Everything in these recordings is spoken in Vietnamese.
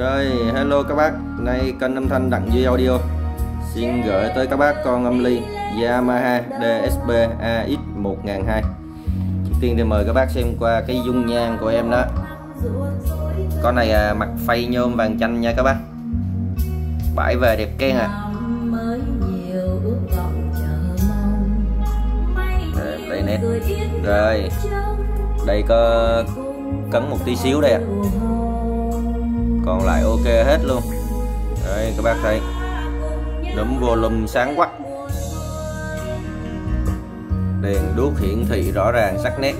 Rồi, hello các bác, nay kênh âm thanh Đặng Duy Audio. Xin gửi tới các bác con âm ly Yamaha DSP AX1002 Trước tiên thì mời các bác xem qua cái dung nhan của em đó. Con này à, mặt phay nhôm vàng chanh nha các bác. Bãi về đẹp keng à. Ờ, đây, đây nét Rồi, đây có cấn một tí xíu đây ạ. à còn lại ok hết luôn. Đây, các bác thấy. Đấm volume sáng quắc đèn đuốc hiển thị rõ ràng, sắc nét.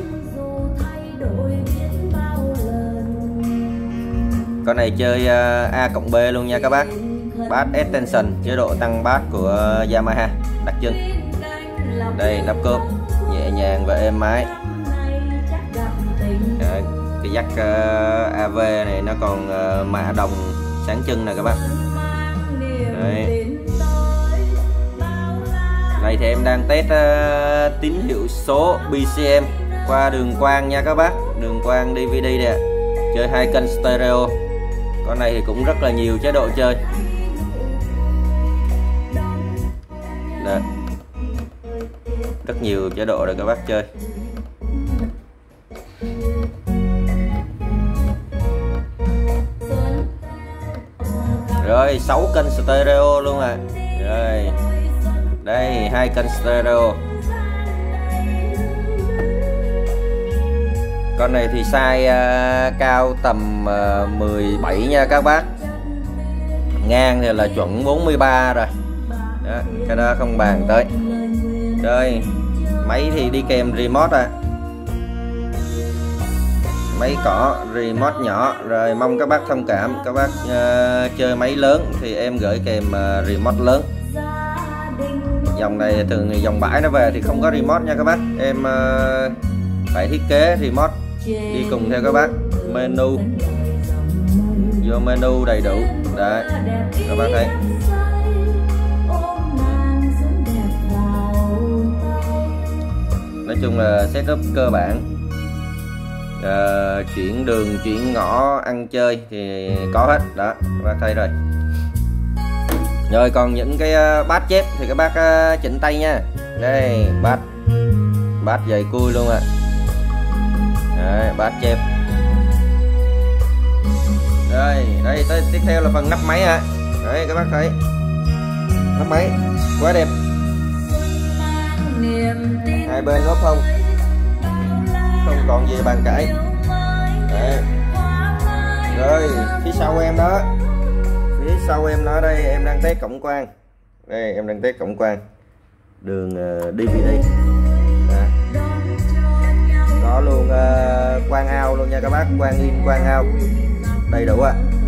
Con này chơi à, A cộng B luôn nha các bác. Bass extension, chế độ tăng bass của Yamaha, đặc trưng. Đây, nắp cốp, nhẹ nhàng và êm ái Đấy cái dắt uh, AV này nó còn ờ, uh, mạ đồng sáng chân nè các bác. Đấy. này thì em đang test uh, tín hiệu số BCM qua đường quang nha các bác. Đường quang DVD nè chơi hai kênh stereo. Con này thì cũng rất là nhiều chế độ chơi. Đây. rất nhiều chế độ để các bác chơi. Rồi 6 kênh stereo luôn à rồi. Đây hai kênh stereo. Con này thì size uh, cao tầm à, uh, 17 nha các bác. Ngang thì là chuẩn 43 rồi. Đó, cái đó không bàn tới. Đây máy thì đi kèm remote à máy cỏ remote nhỏ. Rồi mong các bác thông cảm. Các bác uh, chơi máy lớn thì em gửi kèm uh, remote lớn. Dòng này thường dòng bãi nó về thì không có remote nha các bác. Em uh, phải thiết kế remote đi cùng theo các bác. Menu. Vô menu đầy đủ. Đấy. Các bác thấy. Nói chung là setup cơ bản uh, chuyển đường chuyển ngõ ăn chơi thì có hết. Đó các bác thấy rồi. Rồi còn những cái uh, bát chép thì các bác uh, chỉnh tay nha. Đây bát bát dày cui luôn ạ. À. bát chép. Rồi đây tới tiếp theo là phần nắp máy ạ. À. đấy các bác thấy. Nắp máy quá đẹp. Hai bên lốp không không còn gì bàn cãi. Đấy. rồi phía sau em đó. Phía sau em nó đây em đang test cổng quan, đây em đang test cổng quan, đường ờ, uh, DVD có luôn uh, quang ao luôn nha các bác. Quang in quang ao đầy đủ ạ. À.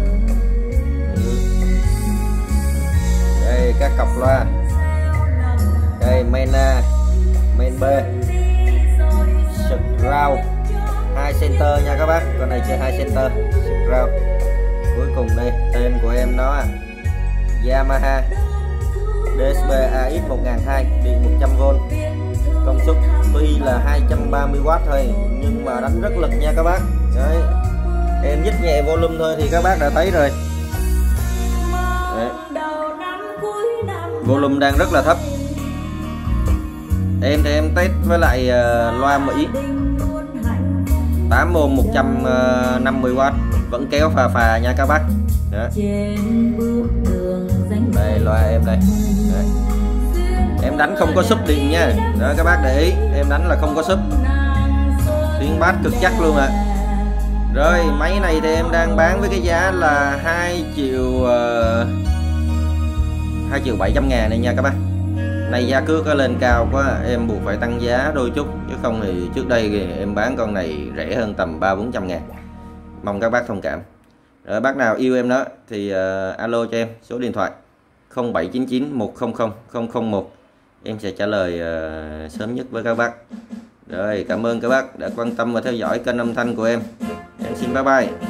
đây các cọc loa. Đây main A main B round hai center nha các bác. Con này chơi hai center. Round cuối cùng đây tên của em nó à. Yamaha DSB AX 1002 điện 100V công suất tuy là 230W thôi nhưng mà đánh rất lực nha các bác. Đấy. Em nhích nhẹ volume thôi thì các bác đã thấy rồi. Đấy. volume đang rất là thấp. Em thì em test với lại uh, loa Mỹ 8 ôm 150W vẫn kéo phà phà nha các bác. Đó. đây loa em đây. Đấy. em đánh không có súp điện nha. Đó các bác để ý. Em đánh là không có súp tiếng bass cực chắc luôn ạ. À. rồi máy này thì em đang bán với cái giá là 2 triệu ờ, uh, 2 triệu 700 ngàn này nha các bác nay giá cước có lên cao quá em buộc phải tăng giá đôi chút chứ không thì trước đây thì em bán con này rẻ hơn tầm ba bốn trăm ngàn. Mong các bác thông cảm. Rồi bác nào yêu em đó thì uh, alo cho em số điện thoại 0799 100 001 em sẽ trả lời uh, sớm nhất với các bác. Rồi cảm ơn các bác đã quan tâm và theo dõi kênh âm thanh của em. Em xin bye bye.